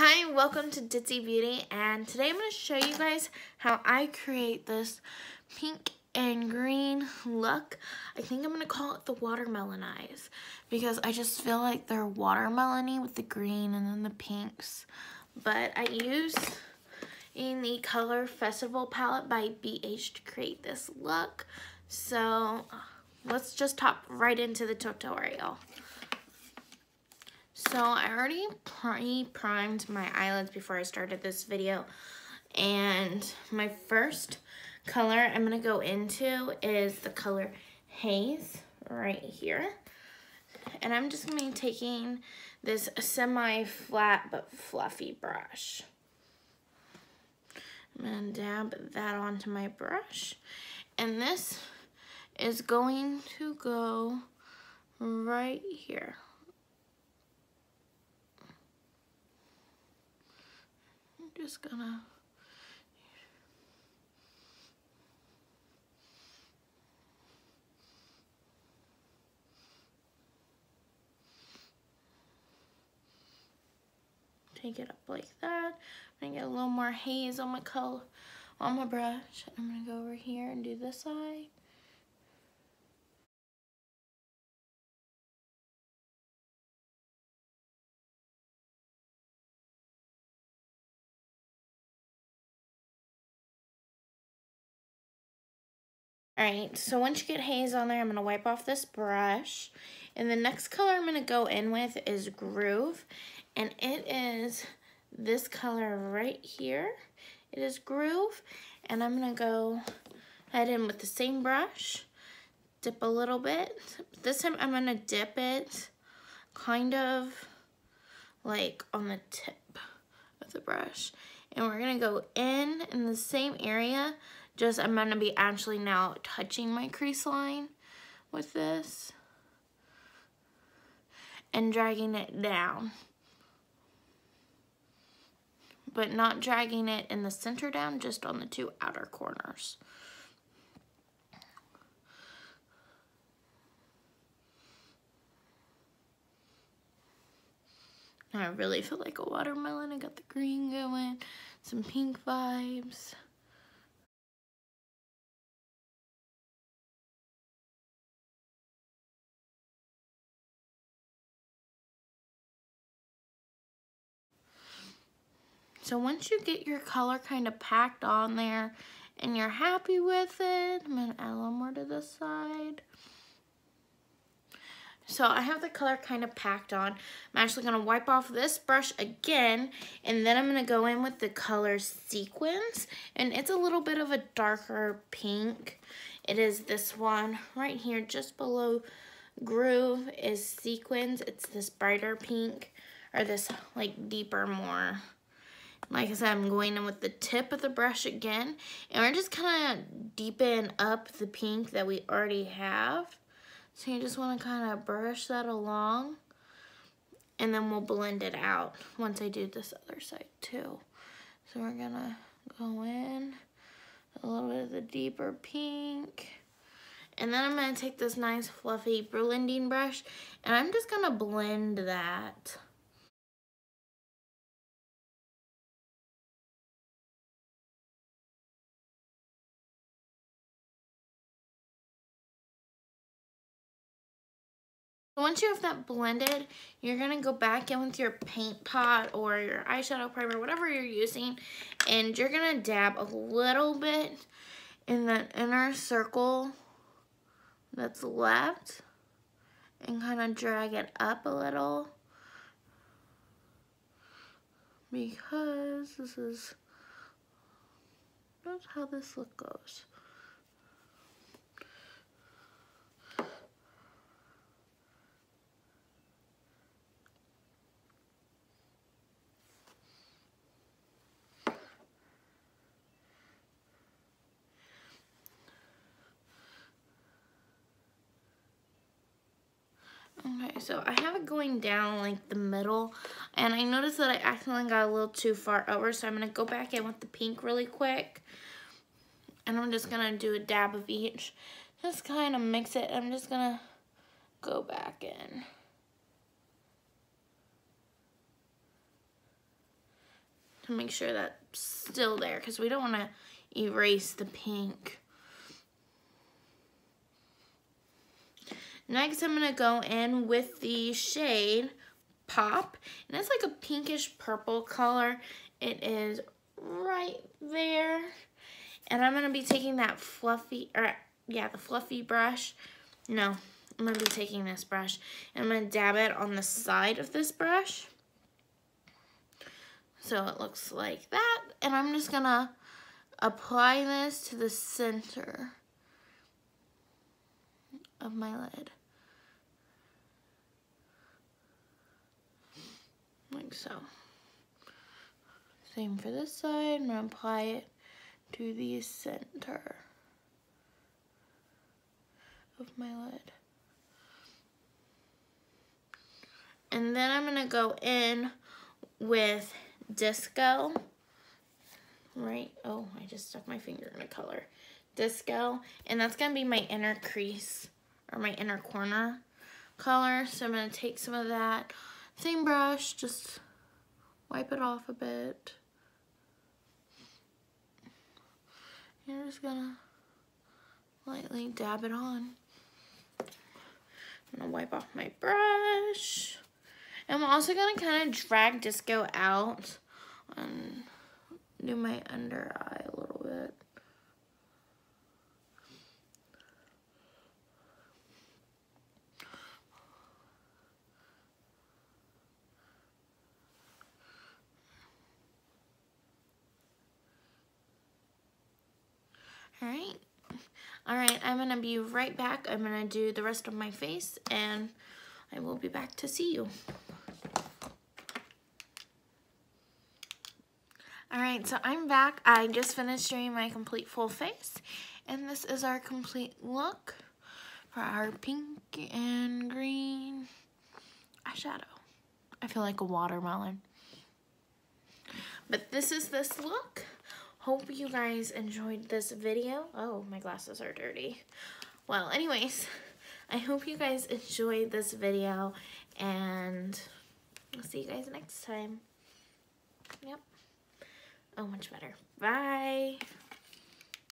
Hi, welcome to Ditzy Beauty, and today I'm going to show you guys how I create this pink and green look. I think I'm going to call it the watermelon eyes because I just feel like they're watermelony with the green and then the pinks. But I use in the Color Festival palette by BH to create this look. So let's just hop right into the tutorial. So I already pre-primed my eyelids before I started this video. And my first color I'm going to go into is the color Haze right here. And I'm just going to be taking this semi-flat but fluffy brush. I'm going to dab that onto my brush. And this is going to go right here. Just gonna take it up like that. I'm gonna get a little more haze on my color on my brush. I'm gonna go over here and do this side. Alright, so once you get haze on there, I'm to wipe off this brush. And the next color I'm to go in with is Groove. And it is this color right here. It is Groove. And I'm to go head in with the same brush. Dip a little bit. This time I'm to dip it kind of like on the tip of the brush. And we're to go in in the same area just I'm going to be actually now touching my crease line with this and dragging it down. But not dragging it in the center down, just on the two outer corners. I really feel like a watermelon. I got the green going, some pink vibes. So once you get your color kind of packed on there and you're happy with it, I'm going to add a little more to this side. So I have the color kind of packed on. I'm actually going to wipe off this brush again, and then I'm going to go in with the color Sequins, and it's a little bit of a darker pink. It is this one right here, just below Groove is Sequins. It's this brighter pink, or this like deeper, more like I said, I'm going in with the tip of the brush again. And we're just kind of deepen up the pink that we already have. So you just want to kind of brush that along. And then we'll blend it out once I do this other side too. So we're going to go in a little bit of the deeper pink. And then I'm going to take this nice fluffy blending brush and I'm just going to blend that. Once you have that blended, you're going to go back in with your paint pot or your eyeshadow primer, whatever you're using, and you're going to dab a little bit in that inner circle that's left and kind of drag it up a little because this is that's how this look goes. So I have it going down like the middle and I noticed that I accidentally got a little too far over so I'm going to go back in with the pink really quick and I'm just going to do a dab of each. Just kind of mix it. I'm just going to go back in. to make sure that's still there because we don't want to erase the pink. Next, I'm going to go in with the shade Pop. And it's like a pinkish purple color. It is right there. And I'm going to be taking that fluffy, or yeah, the fluffy brush. No, I'm to be taking this brush. And I'm to dab it on the side of this brush. So it looks like that. And I'm just going to apply this to the center of my lid. Like so. Same for this side. I'm to apply it to the center of my lid. And then I'm to go in with Disco. Right? Oh, I just stuck my finger in a color. Disco. And that's to be my inner crease or my inner corner color. So I'm to take some of that. Same brush, just wipe it off a bit. You're just gonna lightly dab it on. I'm gonna wipe off my brush. I'm also gonna kind of drag Disco out and do my under eye a little bit. All right. All right, I'm gonna be right back. I'm gonna do the rest of my face and I will be back to see you. All right, so I'm back. I just finished doing my complete full face and this is our complete look for our pink and green eyeshadow. I feel like a watermelon. But this is this look hope you guys enjoyed this video. Oh, my glasses are dirty. Well, anyways, I hope you guys enjoyed this video and I'll see you guys next time. Yep. Oh, much better. Bye.